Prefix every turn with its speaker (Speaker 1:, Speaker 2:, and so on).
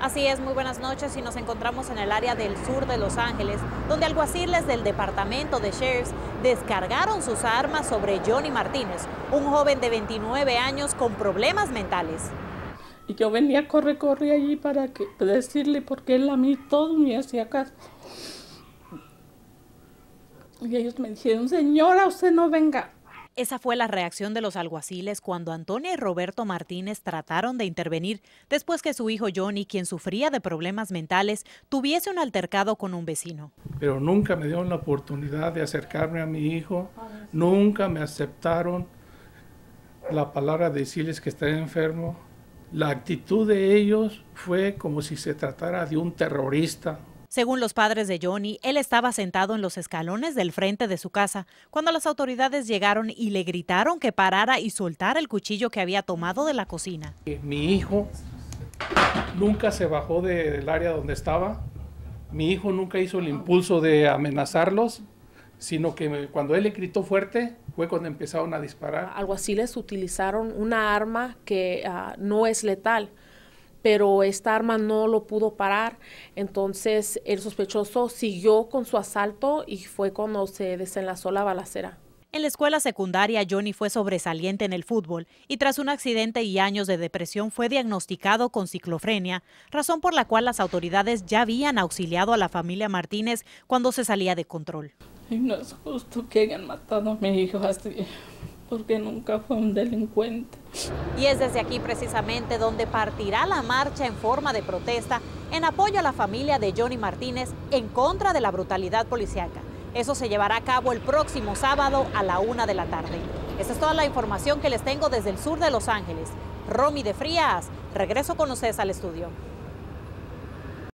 Speaker 1: Así es, muy buenas noches y nos encontramos en el área del sur de Los Ángeles, donde alguaciles del departamento de sheriffs descargaron sus armas sobre Johnny Martínez, un joven de 29 años con problemas mentales.
Speaker 2: Y yo venía a correr, correr allí para que, decirle porque él a mí todo me hacía caso. Y ellos me dijeron, señora, usted no venga.
Speaker 1: Esa fue la reacción de los alguaciles cuando Antonia y Roberto Martínez trataron de intervenir después que su hijo Johnny, quien sufría de problemas mentales, tuviese un altercado con un vecino.
Speaker 3: Pero nunca me dieron la oportunidad de acercarme a mi hijo, nunca me aceptaron la palabra de decirles que está enfermo. La actitud de ellos fue como si se tratara de un terrorista,
Speaker 1: según los padres de Johnny, él estaba sentado en los escalones del frente de su casa cuando las autoridades llegaron y le gritaron que parara y soltara el cuchillo que había tomado de la cocina.
Speaker 3: Mi hijo nunca se bajó del área donde estaba. Mi hijo nunca hizo el impulso de amenazarlos, sino que cuando él le gritó fuerte fue cuando empezaron a disparar.
Speaker 4: Alguaciles utilizaron una arma que uh, no es letal pero esta arma no lo pudo parar. Entonces el sospechoso siguió con su asalto y fue cuando se desenlazó la balacera.
Speaker 1: En la escuela secundaria, Johnny fue sobresaliente en el fútbol y tras un accidente y años de depresión fue diagnosticado con ciclofrenia, razón por la cual las autoridades ya habían auxiliado a la familia Martínez cuando se salía de control.
Speaker 2: Y no es justo que hayan matado a mi hijo así porque nunca fue un delincuente.
Speaker 1: Y es desde aquí precisamente donde partirá la marcha en forma de protesta en apoyo a la familia de Johnny Martínez en contra de la brutalidad policiaca. Eso se llevará a cabo el próximo sábado a la una de la tarde. Esta es toda la información que les tengo desde el sur de Los Ángeles. Romy de Frías, regreso con ustedes al estudio.